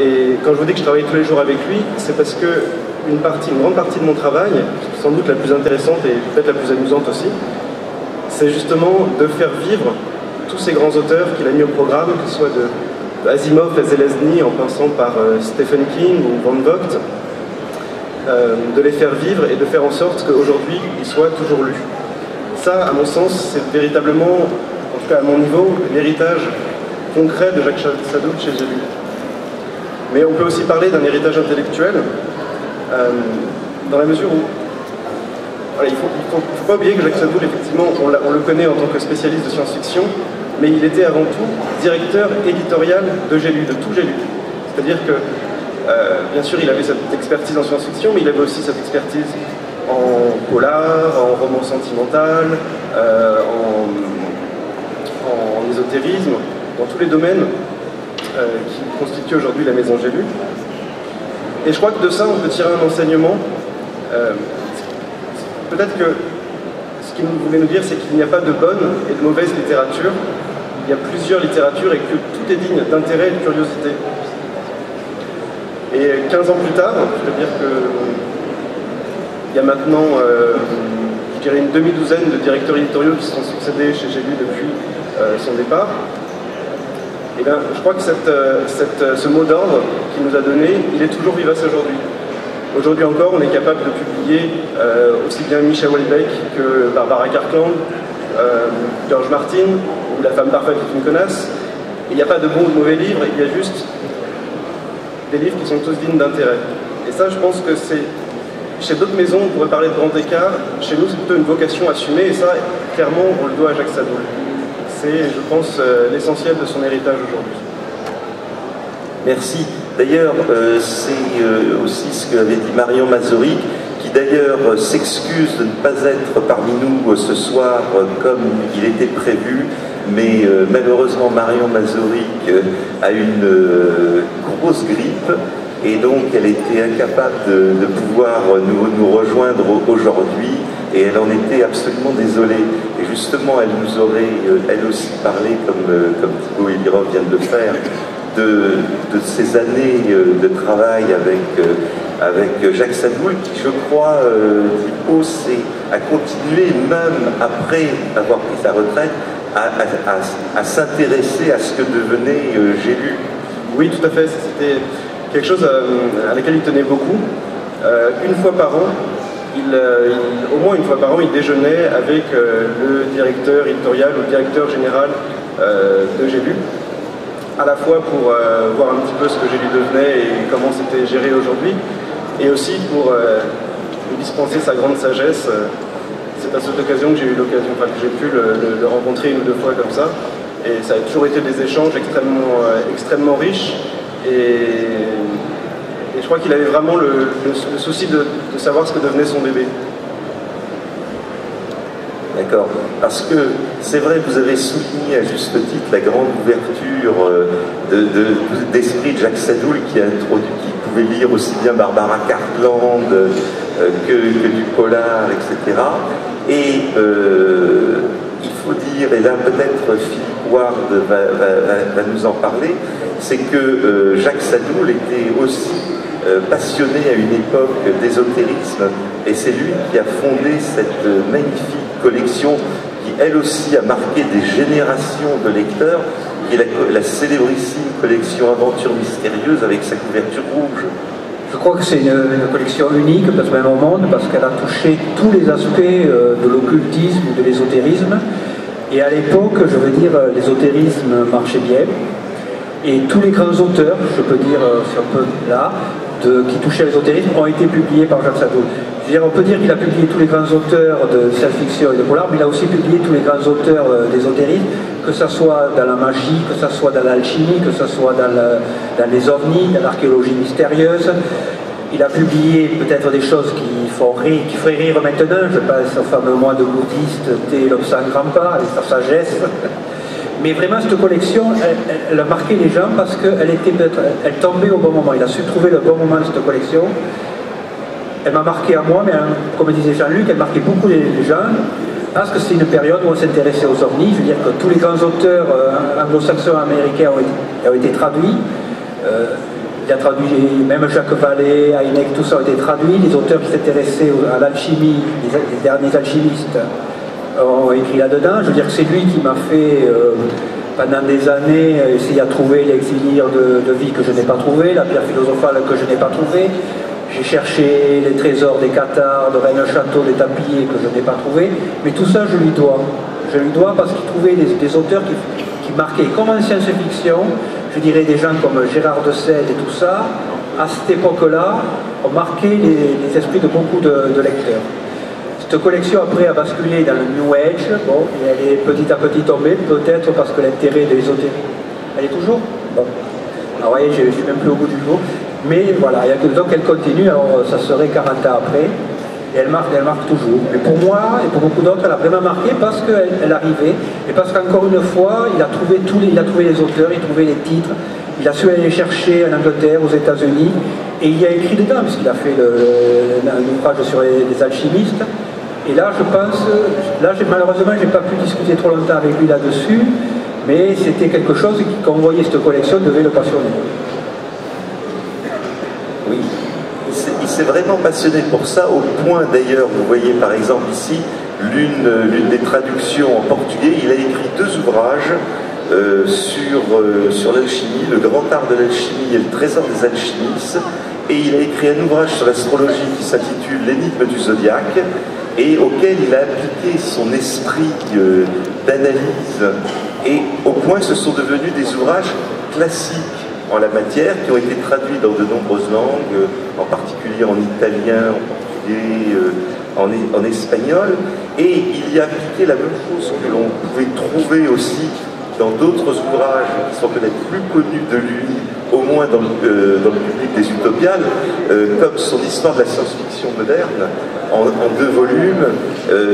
Et quand je vous dis que je travaille tous les jours avec lui, c'est parce que une, partie, une grande partie de mon travail, sans doute la plus intéressante et peut-être la plus amusante aussi, c'est justement de faire vivre tous ces grands auteurs qu'il a mis au programme, que ce soit de Asimov à Zelazny en passant par euh, Stephen King ou Van Vogt, euh, de les faire vivre et de faire en sorte qu'aujourd'hui ils soient toujours lus. Ça, à mon sens, c'est véritablement, en tout cas à mon niveau, l'héritage concret de Jacques Sadoul chez Gélu. Mais on peut aussi parler d'un héritage intellectuel, euh, dans la mesure où il ne faut, pas oublier que Jacques Sadoul, effectivement, on, le connaît en tant que spécialiste de science-fiction, mais il était avant tout directeur éditorial de Gélu, de tout Gélu. C'est-à-dire que, euh, bien sûr, il avait cette expertise en science-fiction, mais il avait aussi cette expertise en polar, en roman sentimental, euh, en, ésotérisme, dans tous les domaines euh, qui constituent aujourd'hui la maison Gélu. Et je crois que de ça, on peut tirer un enseignement. Peut-être que ce qu'il voulait nous dire, c'est qu'il n'y a pas de bonne et de mauvaise littérature, il y a plusieurs littératures et que tout est digne d'intérêt et de curiosité. Et 15 ans plus tard, je veux dire que il y a maintenant, euh, je dirais, une demi-douzaine de directeurs éditoriaux qui se sont succédés chez Gélu depuis euh, son départ. Bien, je crois que euh, ce mot d'ordre qu'il nous a donné, il est toujours vivace aujourd'hui. Aujourd'hui encore, on est capable de publier aussi bien Michel Houellebecq que Barbara Carkland, George Martin, la femme parfaite est une connasse. Il n'y a pas de bons ou de mauvais livres, il y a juste des livres qui sont tous dignes d'intérêt. Et ça, je pense que c'est. Chez d'autres maisons, on pourrait parler de grand écart. Chez nous, c'est plutôt une vocation assumée, et ça, clairement, on le doit à Jacques Sadoul. C'est, je pense, euh, l'essentiel de son héritage aujourd'hui. Merci. D'ailleurs, euh, c'est euh, aussi ce qu'avait dit Marion Mazoric, qui d'ailleurs s'excuse de ne pas être parmi nous ce soir comme il était prévu mais malheureusement Marion Mazoric a une grosse grippe et donc elle était incapable de, pouvoir nous, rejoindre aujourd'hui et elle en était absolument désolée. Justement, elle nous aurait elle aussi parlé, comme, comme Thibaut Elirov vient de le faire, de, de ces années de travail avec, avec Jacques Sadoul, qui je crois, Thibaut, a continué même après avoir pris sa retraite à, s'intéresser à ce que devenait euh, Gélu. Oui, tout à fait. C'était quelque chose euh, à, laquelle il tenait beaucoup. Euh, une fois par an, au moins une fois par an, il déjeunait avec le directeur éditorial ou le directeur général de Gélu, à la fois pour voir un petit peu ce que Gélu devenait et comment c'était géré aujourd'hui, et aussi pour lui dispenser sa grande sagesse c'est à cette occasion que j'ai eu l'occasion, enfin que j'ai pu le, rencontrer une ou deux fois comme ça. Et ça a toujours été des échanges extrêmement, euh, extrêmement riches. Je crois qu'il avait vraiment le, souci de, savoir ce que devenait son bébé. D'accord. Parce que c'est vrai vous avez souligné à juste titre la grande ouverture euh, d'esprit de, Jacques Sadoul qui pouvait lire aussi bien Barbara Cartland euh, que, du polar, etc. Et euh, il faut dire, et là peut-être Philippe Ward va, nous en parler, c'est que Jacques Sadoul était aussi euh, passionné à une époque d'ésotérisme, et c'est lui qui a fondé cette magnifique collection qui elle aussi a marqué des générations de lecteurs, qui est la, la célébrissime collection Aventure mystérieuse avec sa couverture rouge. Je crois que c'est une, collection unique, peut-être même au monde, parce qu'elle a touché tous les aspects euh, de l'occultisme, de l'ésotérisme. Et à l'époque, je veux dire, euh, l'ésotérisme marchait bien. Et tous les grands auteurs, je peux dire, c'est un peu là, qui touchaient l'ésotérisme, ont été publiés par Jacques Sadoul. on peut dire qu'il a publié tous les grands auteurs de science-fiction et de polar, mais il a aussi publié tous les grands auteurs d'ésotérisme, que ce soit dans la magie, que ce soit dans l'alchimie, que ce soit dans, les ovnis, dans l'archéologie mystérieuse. Il a publié peut-être des choses qui font rire, qui feraient rire maintenant. Je pense au fameux mois de bouddhiste, Thé, l'obscène grand-pas, avec sa sagesse. Mais vraiment, cette collection, elle, a marqué les gens parce qu'elle était elle tombait au bon moment. Il a su trouver le bon moment de cette collection. Elle m'a marqué à moi, mais hein, comme disait Jean-Luc, elle marquait beaucoup les, gens parce que c'est une période où on s'intéressait aux ovnis. Je veux dire que tous les grands auteurs euh, anglo-saxons américains ont été, traduits. Euh, il a traduit, même Jacques Vallée, Heineck, tout ça a été traduit. Les auteurs qui s'intéressaient à l'alchimie, les, derniers alchimistes, ont écrit là-dedans. Je veux dire que c'est lui qui m'a fait, euh, pendant des années, essayer à trouver l'exilire de, de, vie que je n'ai pas trouvé, la pierre philosophale que je n'ai pas trouvée. J'ai cherché les trésors des Cathares, de Rennes-Château, des Tapillés que je n'ai pas trouvé. Mais tout ça, je lui dois. Je lui dois parce qu'il trouvait des, auteurs qui, qui marquaient comme en science-fiction, je dirais des gens comme Gérard de Sède et tout ça, à cette époque-là, ont marqué les, esprits de beaucoup de, lecteurs. Cette collection après a basculé dans le New Age, bon, et elle est petit à petit tombée, peut-être parce que l'intérêt de l'ésotérie, elle est toujours Bon. Alors voyez, je ne suis même plus au bout du jour. Mais voilà, donc elle continue, alors ça serait 40 ans après, et elle marque, elle marque toujours. Mais pour moi et pour beaucoup d'autres, elle a vraiment marqué parce qu'elle elle arrivait et parce qu'encore une fois, il a, trouvé tous les, il a trouvé les auteurs, il a trouvé les titres, il a su aller les chercher en Angleterre, aux États-Unis, et il a écrit dedans, puisqu'il a fait le, un ouvrage sur les, alchimistes. Et là, je pense, là, malheureusement, je n'ai pas pu discuter trop longtemps avec lui là-dessus, mais c'était quelque chose qui, quand on voyait cette collection, devait le passionner. Oui, il s'est vraiment passionné pour ça, au point d'ailleurs, vous voyez par exemple ici, l'une des traductions en portugais, il a écrit deux ouvrages euh, sur, euh, sur l'alchimie, le grand art de l'alchimie et le trésor des alchimistes, et il a écrit un ouvrage sur l'astrologie qui s'intitule L'énigme du zodiaque, et auquel il a appliqué son esprit euh, d'analyse, et au point ce sont devenus des ouvrages classiques en la matière, qui ont été traduits dans de nombreuses langues, en particulier en italien, en portugais, euh, en, espagnol, et il y a appliqué la même chose que l'on pouvait trouver aussi dans d'autres ouvrages qui sont peut-être plus connus de lui, moins dans le, euh, public des utopiales, euh, comme son histoire de la science-fiction moderne, en, deux volumes,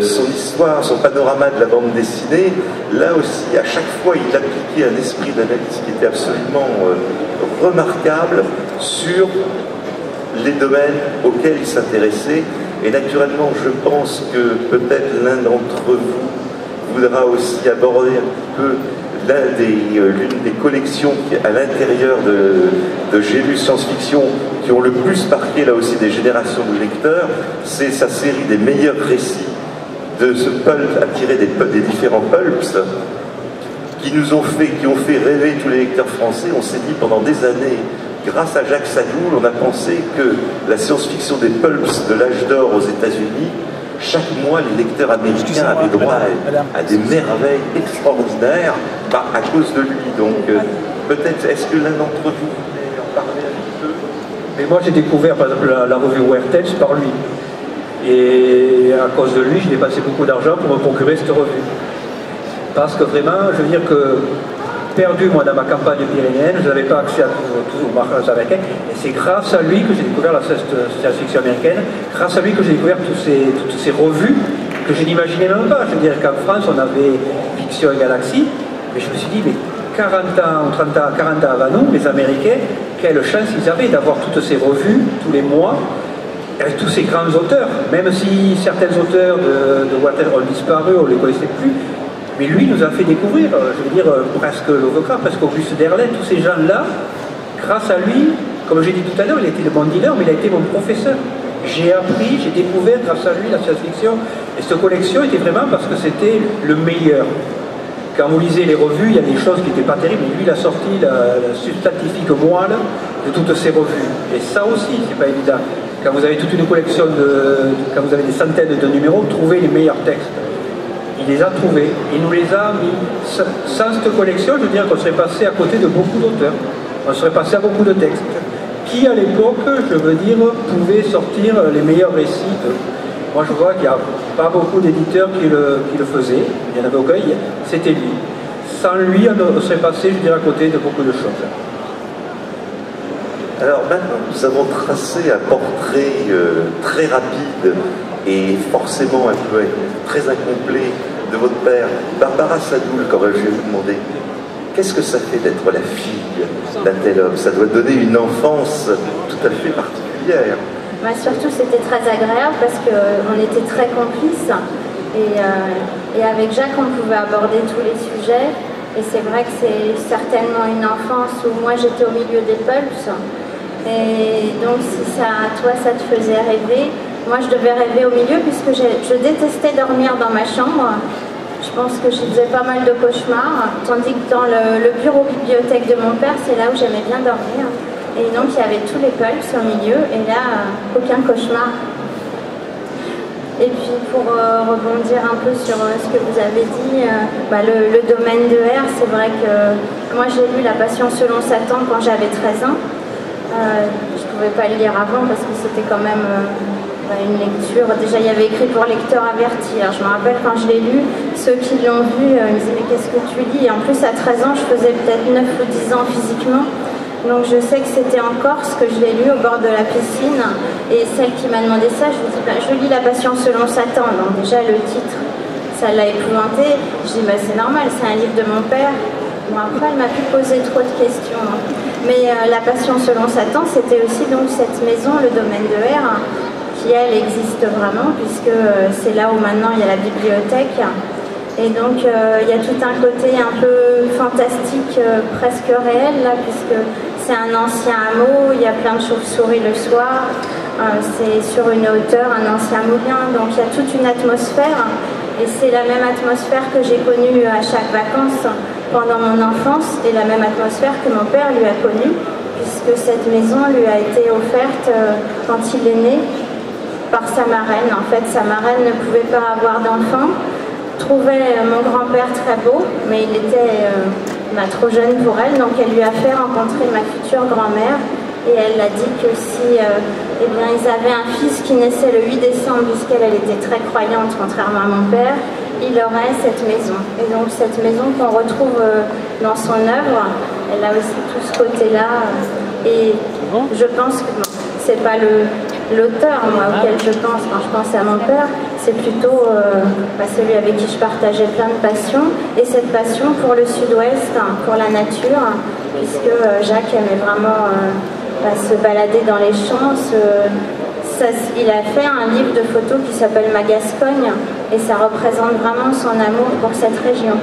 son histoire, son panorama de la bande dessinée, là aussi, à chaque fois, il appliquait un esprit d'analyse qui était absolument remarquable sur les domaines auxquels il s'intéressait. Et naturellement, je pense que peut-être l'un d'entre vous voudra aussi aborder un peu euh, l'une des, collections à l'intérieur de, de lu science-fiction qui ont le plus marqué là aussi des générations de lecteurs, c'est sa série des meilleurs récits de ce pulp attiré des, des différents pulps qui nous ont fait, qui ont fait rêver tous les lecteurs français. On s'est dit pendant des années, grâce à Jacques Sadoul, on a pensé que la science-fiction des pulps de l'âge d'or aux États-Unis, chaque mois, les lecteurs américains avaient droit à, des merveilles extraordinaires bah, à cause de lui. Donc, euh, peut-être, est-ce que l'un d'entre vous voulait en parler un petit peu? Mais moi, j'ai découvert, par exemple, la, revue Wertels par lui. Et à cause de lui, j'ai dépensé beaucoup d'argent pour me procurer cette revue. Parce que vraiment, je veux dire que perdu moi dans ma campagne pyrénéenne, je n'avais pas accès à tout, aux marques américaines, et c'est grâce à lui que j'ai découvert la science-fiction américaine, grâce à lui que j'ai découvert toutes ces, revues que je n'imaginais même pas. Je veux dire qu'en France, on avait Fiction et Galaxy, mais je me suis dit, mais 40 ans ou 30 ans, 40 ans avant nous, les Américains, quelle chance ils avaient d'avoir toutes ces revues tous les mois, avec tous ces grands auteurs, même si certains auteurs de, de Water ont disparu, on ne les connaissait plus, mais lui nous a fait découvrir, euh, je veux dire, euh, presque Lovecraft, presque Auguste Derlet, tous ces gens-là, grâce à lui, comme j'ai dit tout à l'heure, il a été le bon dealer, mais il a été mon professeur. J'ai appris, j'ai découvert grâce à lui la science-fiction. Et cette collection était vraiment parce que c'était le meilleur. Quand vous lisez les revues, il y a des choses qui n'étaient pas terribles, mais lui, il a sorti la, la substantifique moelle de toutes ces revues. Et ça aussi, c'est pas évident. Quand vous avez toute une collection de. quand vous avez des centaines de numéros, trouver les meilleurs textes il les a trouvés, il nous les a mis. Sans cette collection, je veux dire qu'on serait passé à côté de beaucoup d'auteurs, on serait passé à beaucoup de textes, qui à l'époque, je veux dire, pouvaient sortir les meilleurs récits. Moi je vois qu'il n'y a pas beaucoup d'éditeurs qui le, faisaient, il y en avait aucun, c'était lui. Sans lui, on serait passé, je dirais, à côté de beaucoup de choses. Alors maintenant, nous avons tracé un portrait euh, très rapide et forcément un peu très incomplet de votre père, Barbara Sadoul, quand je vais vous demander, qu'est-ce que ça fait d'être la fille d'un tel homme? Ça doit donner une enfance tout à fait particulière. Bah, surtout, c'était très agréable parce qu'on était très complices. Et, euh, et, avec Jacques, on pouvait aborder tous les sujets. Et c'est vrai que c'est certainement une enfance où moi j'étais au milieu des pulps. Et donc si ça, toi ça te faisait rêver, moi je devais rêver au milieu puisque je détestais dormir dans ma chambre. Je pense que je faisais pas mal de cauchemars, tandis que dans le, bureau bibliothèque de mon père, c'est là où j'aimais bien dormir. Et donc il y avait tous les pulps au milieu, et là, aucun cauchemar. Et puis pour euh, rebondir un peu sur euh, ce que vous avez dit, euh, bah, le, le, domaine de R, c'est vrai que moi j'ai lu La Passion selon Satan quand j'avais 13 ans. Je ne pouvais pas le lire avant parce que c'était quand même une lecture. Déjà, il y avait écrit pour lecteur averti. Je me rappelle quand je l'ai lu, ceux qui l'ont vu euh, me disaient Mais qu'est-ce que tu lis? Et en plus, à 13 ans, je faisais peut-être 9 ou 10 ans physiquement. Donc, je sais que c'était en Corse que je l'ai lu au bord de la piscine. Et celle qui m'a demandé ça, je lui dis bah, Je lis La Passion selon Satan. Donc, déjà, le titre, ça l'a épouvanté. Je dis bah, C'est normal, c'est un livre de mon père. Bon, après, elle m'a pu poser trop de questions. Hein. Mais euh, la passion selon Satan, c'était aussi donc cette maison, le domaine de R, elle existe vraiment, puisque euh, c'est là où maintenant il y a la bibliothèque. Et donc euh, il y a tout un côté un peu fantastique, presque réel, là, puisque c'est un ancien hameau, il y a plein de chauves-souris le soir, c'est sur une hauteur, un ancien moulin, donc il y a toute une atmosphère. Et c'est la même atmosphère que j'ai connue à chaque vacances pendant mon enfance et la même atmosphère que mon père lui a connue, puisque cette maison lui a été offerte euh, quand il est né par sa marraine. En fait, sa marraine ne pouvait pas avoir d'enfant, trouvait euh, mon grand-père très beau, mais il était euh, bah, trop jeune pour elle, donc elle lui a fait rencontrer ma future grand-mère et elle a dit que si eh bien, ils avaient un fils qui naissait le 8 décembre, puisqu'elle elle était très croyante, contrairement à mon père, il aurait cette maison. Et donc cette maison qu'on retrouve euh, dans son œuvre, elle a aussi tout ce côté-là. Et je pense que c'est pas l'auteur moi auquel je pense quand je pense à mon père, c'est plutôt euh, bah, celui avec qui je partageais plein de passions et cette passion pour le sud-ouest, pour la nature, puisque euh, Jacques aimait vraiment se balader dans les champs. il a fait un livre de photos qui s'appelle Ma Gascogne et ça représente vraiment son amour pour cette région.